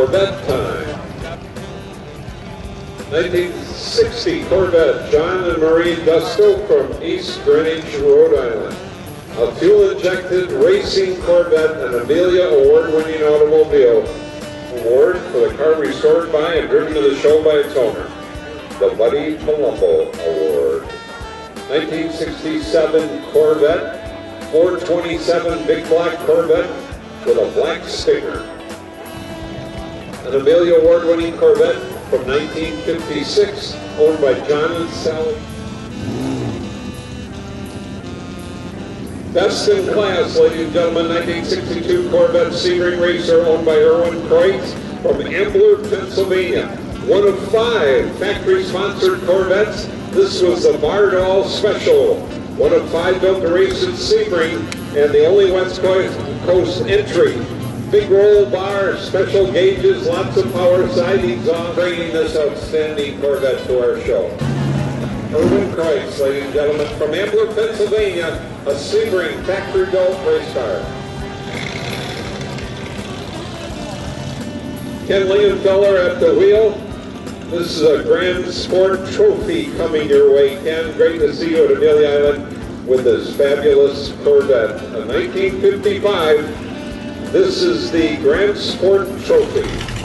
Corvette time. 1960 Corvette, John and Marie Dusto from East Greenwich, Rhode Island. A fuel-injected racing Corvette, an Amelia award-winning automobile. Award for the car restored by and driven to the show by its owner. The Buddy Palumbo Award. 1967 Corvette, 427 big black Corvette with a black sticker. An Amelia award-winning Corvette from 1956, owned by John and Sally. Best in class, ladies and gentlemen, 1962 Corvette Sebring Racer, owned by Erwin Kreitz from Ambler, Pennsylvania. One of five factory-sponsored Corvettes. This was the Bardol Special. One of five built to race at Sebring, and the only West Coast entry. Big roll bar, special gauges, lots of power, side on, bringing this outstanding Corvette to our show. Erwin Kreitz, ladies and gentlemen, from Ambler, Pennsylvania, a Sebring factory-built race car. Ken Leonfeller at the wheel. This is a Grand Sport Trophy coming your way, Ken. Great to see you at Amelia Island with this fabulous Corvette. A 1955 this is the Grand Sport Trophy.